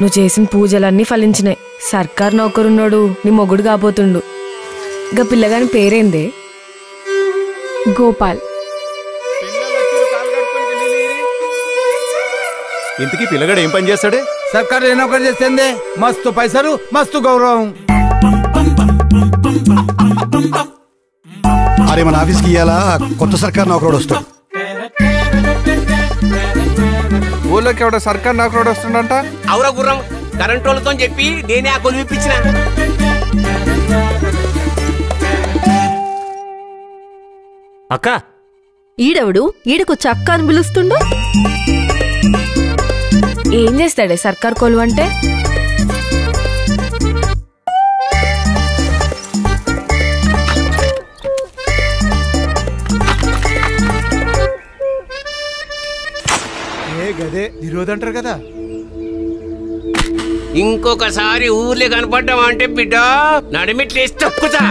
నువ్వు చేసిన పూజలన్నీ ఫలించినాయి. సర్కార్ నౌకరున్నాడు నీ మొగుడు కాబోతుండు. ఇక పిల్లగాని పేరేందే? గోపాల్. ఇంతకీ పిల్లగాడు ఏం పని చేస్తాడే? సర్కారు ఏ నౌకరు చేస్తుంది? మస్తు పైసలు మస్తు గౌరవం. అరే మన ఆఫీస్కి ఇయ్యాలా? కొత్త సర్కార్ నౌకరోడు వస్తాడు. ఊళ్ళోకి ఎవడ సర్కార్ నౌకరోడు వస్తుండంట? అవురా గుర్రం కరెంట్ వాళ్ళతో చెప్పి నేనే ఆ కొలువు ఇప్పించిన. అక్క! ఈడెవడు? ఈడకు చక్క అని పిలుస్తుండు? ఏం చేస్తాడే సర్కార్ కొలువు అంటే ఏ గదే? నిరోధంటారు కదా. ఇంకొకసారి ఊర్లే కనపడ్డామంటే బిడ్డ? నడిమిట్లేసి తక్కుతా.